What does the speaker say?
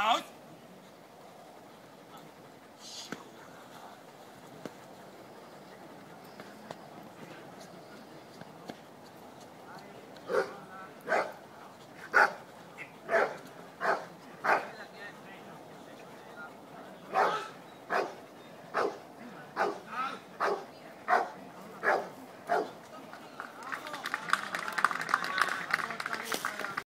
out.